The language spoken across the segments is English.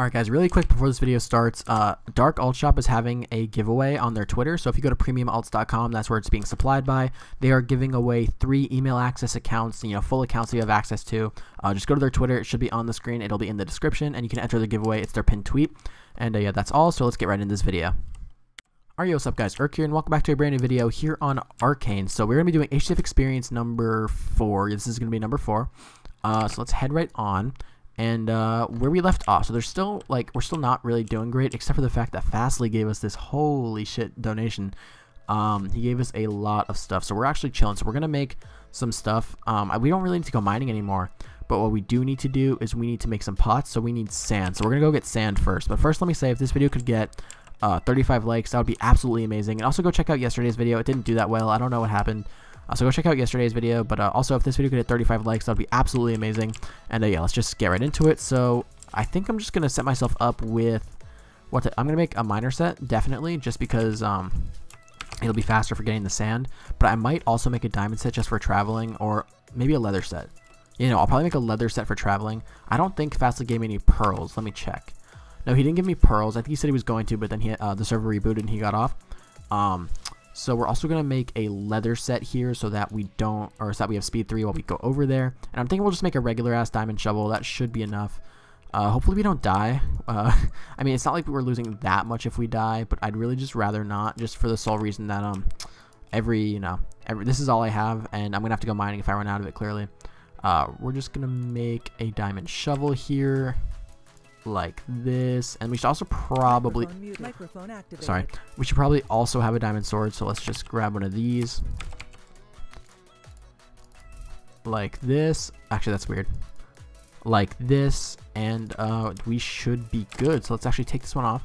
Alright guys, really quick before this video starts, uh, Dark Alt Shop is having a giveaway on their Twitter, so if you go to premiumalts.com, that's where it's being supplied by. They are giving away three email access accounts, you know, full accounts that you have access to. Uh, just go to their Twitter, it should be on the screen, it'll be in the description, and you can enter the giveaway, it's their pinned tweet. And uh, yeah, that's all, so let's get right into this video. Alright, what's up guys, Erk here, and welcome back to a brand new video here on Arcane. So we're going to be doing HCF Experience number 4, this is going to be number 4. Uh, so let's head right on and uh, where we left off. So there's still like we're still not really doing great, except for the fact that Fastly gave us this holy shit donation. Um, he gave us a lot of stuff, so we're actually chilling. So we're gonna make some stuff. Um, we don't really need to go mining anymore, but what we do need to do is we need to make some pots. So we need sand. So we're gonna go get sand first. But first, let me say if this video could get uh, 35 likes, that would be absolutely amazing. And also go check out yesterday's video. It didn't do that well. I don't know what happened. Uh, so go check out yesterday's video, but uh, also if this video could hit 35 likes, that would be absolutely amazing. And uh, yeah, let's just get right into it. So I think I'm just going to set myself up with, what I'm going to make a miner set, definitely, just because um, it'll be faster for getting the sand. But I might also make a diamond set just for traveling, or maybe a leather set. You know, I'll probably make a leather set for traveling. I don't think Fastly gave me any pearls. Let me check. No, he didn't give me pearls. I think he said he was going to, but then he, uh, the server rebooted and he got off. Um, so we're also going to make a leather set here so that we don't, or so that we have speed 3 while we go over there. And I'm thinking we'll just make a regular ass diamond shovel. That should be enough. Uh, hopefully we don't die. Uh, I mean, it's not like we're losing that much if we die, but I'd really just rather not, just for the sole reason that um every, you know, every this is all I have, and I'm going to have to go mining if I run out of it, clearly. Uh, we're just going to make a diamond shovel here like this. And we should also probably... Sorry. We should probably also have a diamond sword, so let's just grab one of these. Like this. Actually, that's weird. Like this, and uh, we should be good. So let's actually take this one off.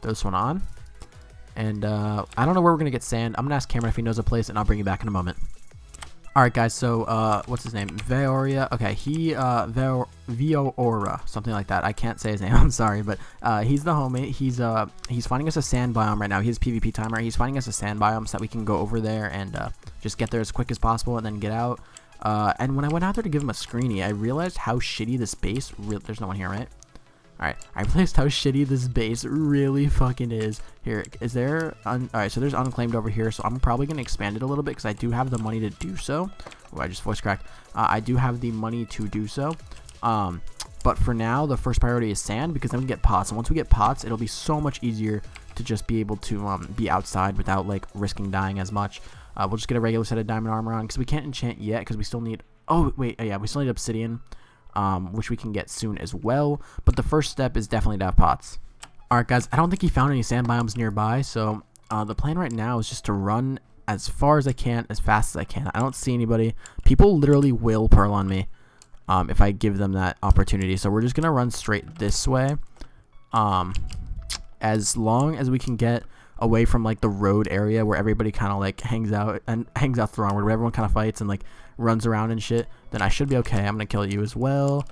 Throw this one on. And uh, I don't know where we're going to get sand. I'm going to ask Cameron if he knows a place, and I'll bring you back in a moment. Alright guys, so uh, what's his name? Veoria. Okay, he uh Veora, something like that. I can't say his name. I'm sorry, but uh, he's the homie. He's uh he's finding us a sand biome right now. He's PvP timer. He's finding us a sand biome so that we can go over there and uh, just get there as quick as possible and then get out. Uh, and when I went out there to give him a screeny, I realized how shitty this base. There's no one here, right? Alright, I realized how shitty this base really fucking is. Here, is there... Alright, so there's unclaimed over here, so I'm probably going to expand it a little bit because I do have the money to do so. I just voice cracked. Uh, I do have the money to do so. Um, but for now, the first priority is sand because then we get pots. And once we get pots, it'll be so much easier to just be able to um, be outside without like risking dying as much. Uh, we'll just get a regular set of diamond armor on because we can't enchant yet because we still need... Oh, wait, yeah, we still need obsidian um, which we can get soon as well. But the first step is definitely to have pots. Alright guys, I don't think he found any sand biomes nearby, so uh, the plan right now is just to run as far as I can, as fast as I can. I don't see anybody. People literally will pearl on me um, if I give them that opportunity. So we're just going to run straight this way. Um, as long as we can get away from like the road area where everybody kind of like hangs out and hangs out the wrong word where everyone kind of fights and like runs around and shit then I should be okay. I'm gonna kill you as well.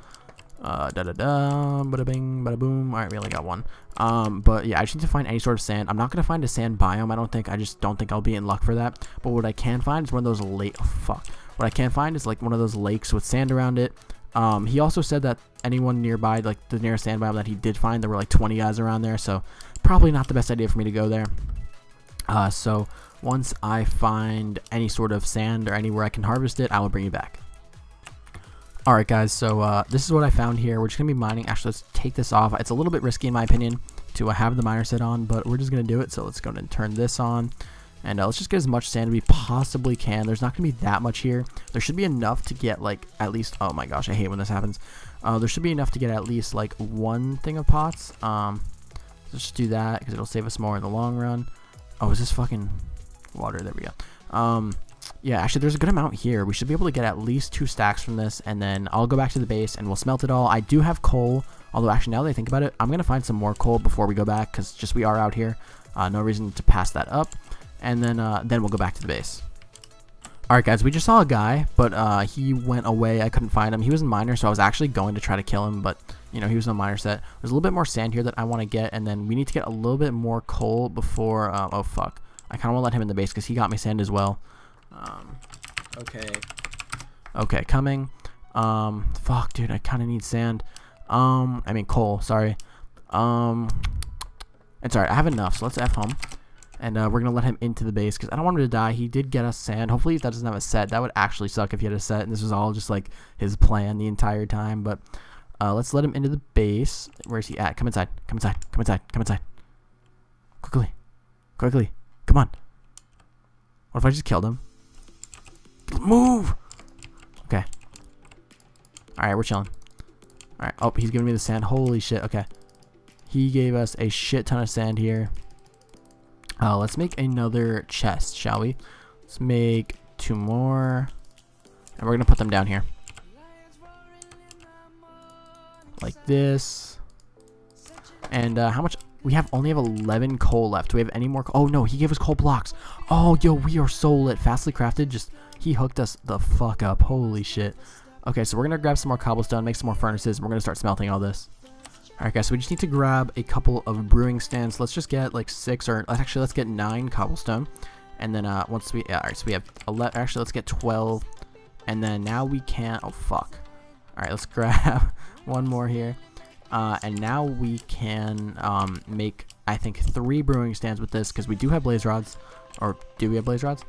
Uh da da da bada bing bada boom. All right we only got one. Um but yeah I just need to find any sort of sand. I'm not gonna find a sand biome I don't think. I just don't think I'll be in luck for that. But what I can find is one of those lake oh, fuck. What I can find is like one of those lakes with sand around it. Um, he also said that anyone nearby, like the nearest sand biome that he did find, there were like 20 guys around there, so probably not the best idea for me to go there. Uh, so once I find any sort of sand or anywhere I can harvest it, I will bring you back. Alright guys, so uh, this is what I found here. We're just going to be mining. Actually, let's take this off. It's a little bit risky in my opinion to uh, have the miner set on, but we're just going to do it. So let's go and turn this on. And uh, let's just get as much sand as we possibly can. There's not going to be that much here. There should be enough to get like at least, oh my gosh, I hate when this happens. Uh, there should be enough to get at least like one thing of pots. Um, let's just do that because it'll save us more in the long run. Oh, is this fucking water? There we go. Um, yeah, actually, there's a good amount here. We should be able to get at least two stacks from this, and then I'll go back to the base and we'll smelt it all. I do have coal, although actually now that I think about it, I'm going to find some more coal before we go back because just we are out here. Uh, no reason to pass that up and then uh, then we'll go back to the base. Alright guys, we just saw a guy, but uh, he went away. I couldn't find him. He was in miner, so I was actually going to try to kill him, but you know, he was in a miner set. There's a little bit more sand here that I want to get, and then we need to get a little bit more coal before, uh, oh fuck. I kind of want to let him in the base because he got me sand as well. Um, okay. Okay, coming. Um, fuck, dude, I kind of need sand. Um, I mean coal, sorry. Um, it's alright. I have enough, so let's F home. And uh, we're going to let him into the base because I don't want him to die. He did get us sand. Hopefully that doesn't have a set. That would actually suck if he had a set. And this was all just like his plan the entire time. But uh, let's let him into the base. Where's he at? Come inside. Come inside. Come inside. Come inside. Quickly. Quickly. Come on. What if I just killed him? Move! Okay. Alright, we're chilling. Alright. Oh, he's giving me the sand. Holy shit. Okay. He gave us a shit ton of sand here. Uh, let's make another chest, shall we? Let's make two more. And we're going to put them down here. Like this. And uh, how much? We have only have 11 coal left. Do we have any more? Oh, no. He gave us coal blocks. Oh, yo, we are so lit. Fastly crafted. Just, he hooked us the fuck up. Holy shit. Okay, so we're going to grab some more cobblestone, make some more furnaces, and we're going to start smelting all this. Alright guys, so we just need to grab a couple of brewing stands. Let's just get like six or actually let's get nine cobblestone. And then uh, once we, yeah, alright, so we have 11, actually let's get 12. And then now we can't, oh fuck. Alright, let's grab one more here. Uh, and now we can um, make, I think, three brewing stands with this because we do have blaze rods. Or do we have blaze rods?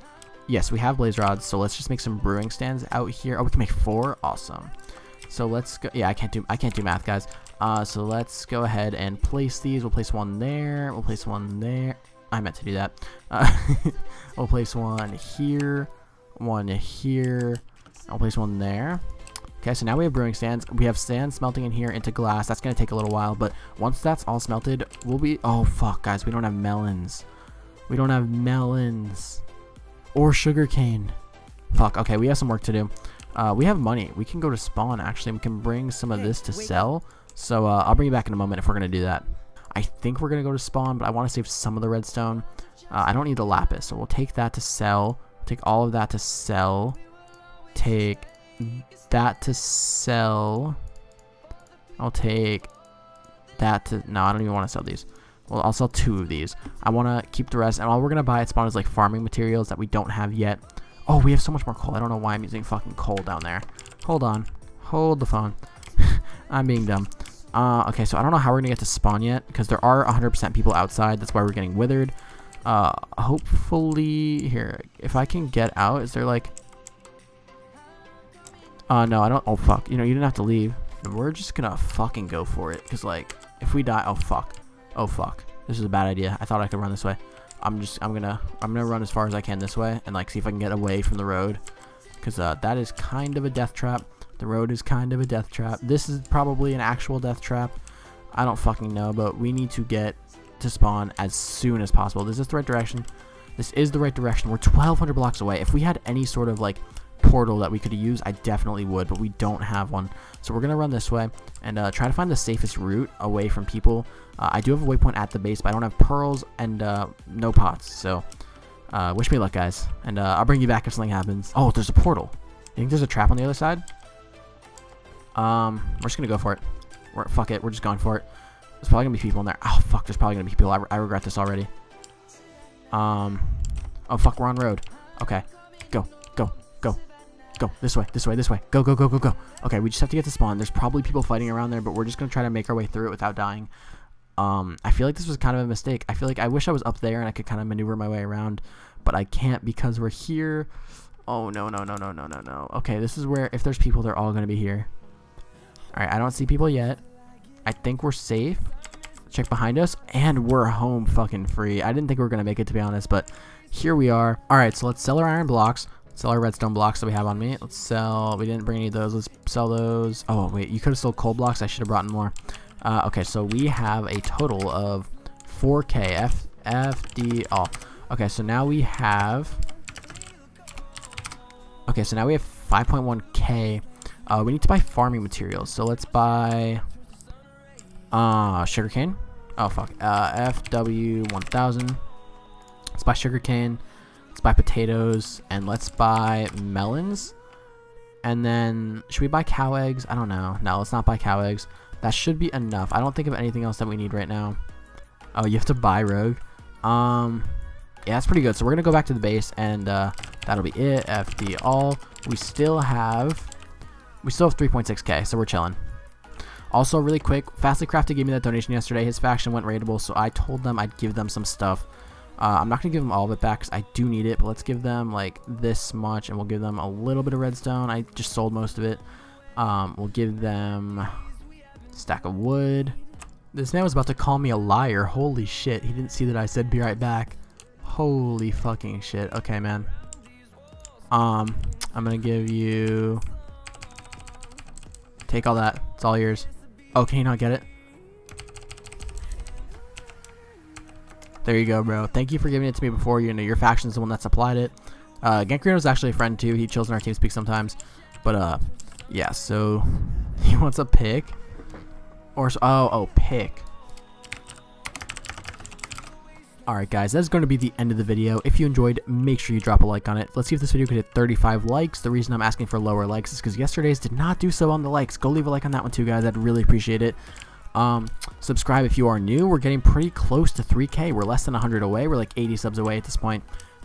Yes, we have blaze rods. So let's just make some brewing stands out here. Oh, we can make four. Awesome. So let's go. Yeah, I can't do I can't do math, guys. Uh, so let's go ahead and place these. We'll place one there. We'll place one there. I meant to do that. Uh, we'll place one here, one here. I'll place one there. Okay, so now we have brewing stands. We have sand smelting in here into glass. That's going to take a little while, but once that's all smelted, we'll be... Oh, fuck, guys. We don't have melons. We don't have melons. Or sugarcane. Fuck, okay, we have some work to do. Uh, we have money. We can go to spawn, actually. We can bring some of this to sell. So uh, I'll bring you back in a moment if we're going to do that. I think we're going to go to spawn, but I want to save some of the redstone. Uh, I don't need the lapis, so we'll take that to sell. Take all of that to sell. Take that to sell. I'll take that to... No, I don't even want to sell these. Well, I'll sell two of these. I want to keep the rest, and all we're going to buy at spawn is like farming materials that we don't have yet. Oh, we have so much more coal. I don't know why I'm using fucking coal down there. Hold on. Hold the phone. I'm being dumb. Uh, okay, so I don't know how we're going to get to spawn yet, because there are 100% people outside. That's why we're getting withered. Uh, hopefully, here, if I can get out, is there like... Uh, no, I don't, oh fuck, you know, you didn't have to leave. We're just gonna fucking go for it, because like, if we die, oh fuck, oh fuck, this is a bad idea. I thought I could run this way. I'm just, I'm gonna, I'm gonna run as far as I can this way, and like, see if I can get away from the road, because uh, that is kind of a death trap. The road is kind of a death trap. This is probably an actual death trap. I don't fucking know, but we need to get to spawn as soon as possible. This is the right direction. This is the right direction. We're 1,200 blocks away. If we had any sort of like portal that we could use, I definitely would, but we don't have one. So we're going to run this way and uh, try to find the safest route away from people. Uh, I do have a waypoint at the base, but I don't have pearls and uh, no pots. So uh, wish me luck, guys. And uh, I'll bring you back if something happens. Oh, there's a portal. You think there's a trap on the other side? Um, we're just gonna go for it. We're, fuck it, we're just going for it. There's probably gonna be people in there. Oh fuck, there's probably gonna be people. I, I regret this already. Um, oh fuck, we're on road. Okay, go. This way, this way, this way. Go, go, go, go, go. Okay, we just have to get to spawn. There's probably people fighting around there, but we're just gonna try to make our way through it without dying. Um, I feel like this was kind of a mistake. I feel like I wish I was up there and I could kind of maneuver my way around, but I can't because we're here. Oh no, no, no, no, no, no, no. Okay, this is where if there's people, they're all gonna be here. Alright, I don't see people yet. I think we're safe. Check behind us. And we're home fucking free. I didn't think we were going to make it, to be honest, but here we are. Alright, so let's sell our iron blocks. Sell our redstone blocks that we have on me. Let's sell... We didn't bring any of those. Let's sell those. Oh, wait. You could have sold coal blocks. I should have brought in more. Uh, okay, so we have a total of 4K. F, FD all. Okay, so now we have... Okay, so now we have 5.1K uh, we need to buy farming materials. So let's buy uh, sugarcane. Oh, fuck. Uh, FW1000. Let's buy sugarcane. Let's buy potatoes. And let's buy melons. And then, should we buy cow eggs? I don't know. No, let's not buy cow eggs. That should be enough. I don't think of anything else that we need right now. Oh, you have to buy rogue. Um, yeah, that's pretty good. So we're going to go back to the base, and uh, that'll be it. FD all. We still have we still have 3.6k, so we're chilling. Also, really quick, Fastly Crafted gave me that donation yesterday. His faction went raidable, so I told them I'd give them some stuff. Uh, I'm not going to give them all of it back because I do need it, but let's give them like this much and we'll give them a little bit of redstone. I just sold most of it. Um, we'll give them stack of wood. This man was about to call me a liar. Holy shit. He didn't see that I said be right back. Holy fucking shit. Okay, man. Um, I'm going to give you... Take all that. It's all yours. Oh, can you not get it? There you go, bro. Thank you for giving it to me before. You know, your faction's the one that supplied it. Uh, is actually a friend too. He chills in our TeamSpeak sometimes. But, uh, yeah, so he wants a pick. Or, oh, oh, pick. Alright guys, that's going to be the end of the video. If you enjoyed, make sure you drop a like on it. Let's see if this video could hit 35 likes. The reason I'm asking for lower likes is because yesterday's did not do so on the likes. Go leave a like on that one too, guys. I'd really appreciate it. Um, subscribe if you are new. We're getting pretty close to 3K. We're less than 100 away. We're like 80 subs away at this point.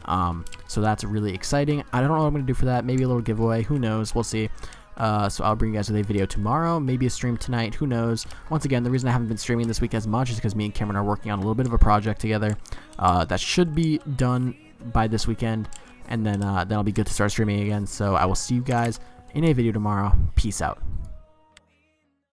Um, so that's really exciting. I don't know what I'm going to do for that. Maybe a little giveaway. Who knows? We'll see. Uh, so I'll bring you guys with a video tomorrow, maybe a stream tonight, who knows. Once again, the reason I haven't been streaming this week as much is because me and Cameron are working on a little bit of a project together uh, that should be done by this weekend, and then, uh, then I'll be good to start streaming again. So I will see you guys in a video tomorrow. Peace out.